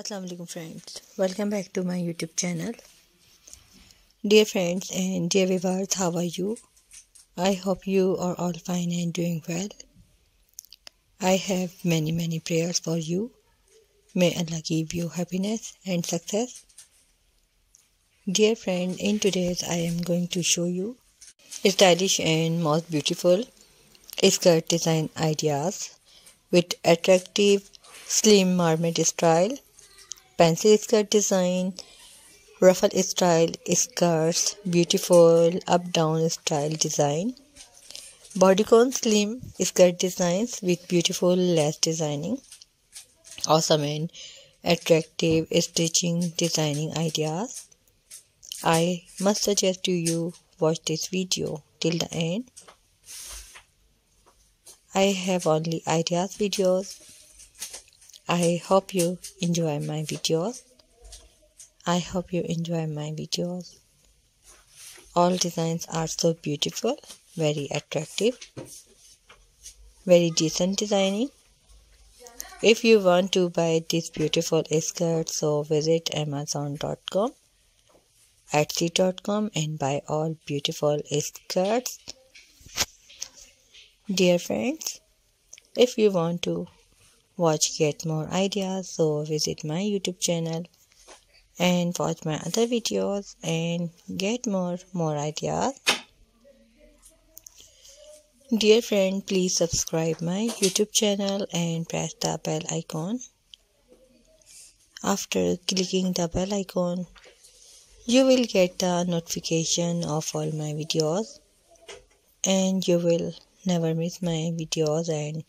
Assalamualaikum friends. Welcome back to my youtube channel. Dear friends and dear viewers how are you? I hope you are all fine and doing well. I have many many prayers for you. May allah give you happiness and success. Dear friend in today's i am going to show you stylish and most beautiful skirt design ideas with attractive slim mermaid style pencil skirt design, ruffle style skirts, beautiful up down style design, bodycon slim skirt designs with beautiful lace designing, awesome and attractive stitching designing ideas. I must suggest to you watch this video till the end. I have only ideas videos I hope you enjoy my videos. I hope you enjoy my videos. All designs are so beautiful, very attractive, very decent designing. If you want to buy this beautiful skirt, so visit amazon.com, etsy.com and buy all beautiful skirts. Dear friends, if you want to watch get more ideas so visit my youtube channel and watch my other videos and get more more ideas. Dear friend please subscribe my youtube channel and press the bell icon. After clicking the bell icon you will get the notification of all my videos. And you will never miss my videos and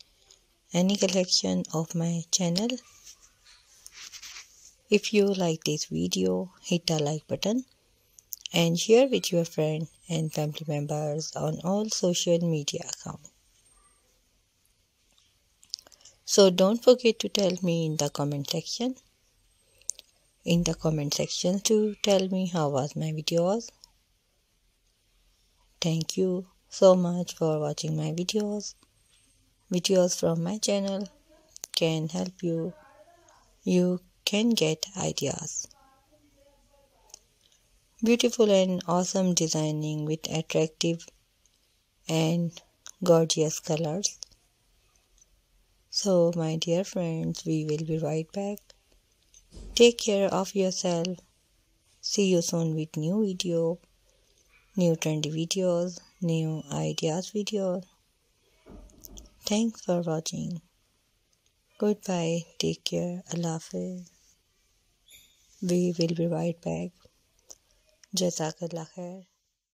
any collection of my channel. If you like this video, hit the like button and share with your friends and family members on all social media accounts. So don't forget to tell me in the comment section. In the comment section to tell me how was my videos. Thank you so much for watching my videos videos from my channel can help you. You can get ideas. Beautiful and awesome designing with attractive and gorgeous colors. So my dear friends we will be right back. Take care of yourself. See you soon with new video new trendy videos new ideas videos Thanks for watching. Goodbye. Take care. Allah Hafiz. We will be right back. Jazakallah khair.